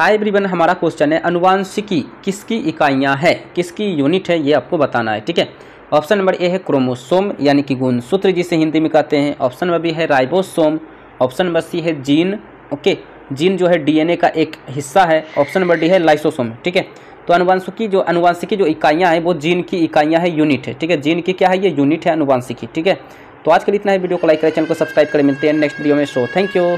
Hi everyone, हमारा question है अनुवांशिकी किसकी इकाइयाँ है? किसकी यूनिट है? ये आपको बताना है, ठीक है? ऑप्शन नंबर ए है क्रोमोसोम, यानी कि गुणसूत्र जिसे हिंदी में कहते हैं। ऑप्शन नंबर बी है राइबोसोम ऑप्शन नंबर सी है जीन ओके जीन जो है डीएनए का एक हिस्सा है। ऑप्शन नंबर डी है लाइसोसोम ठीक है? तो अनुवांशिकी जो अनुवांशिकी जो इकाइयाँ हैं, वो जीन की इकाइयाँ है यूनिट है, ठीक है? जीन की क्या है? ये यूनिट है अनुवांशिकी ठीक है? तो आज के लिए इतना है। वीडियो को लाइक करें, चैनल को सब्सक्राइब करें। मिलते हैं नेक्स्ट वीडियो में। So thank you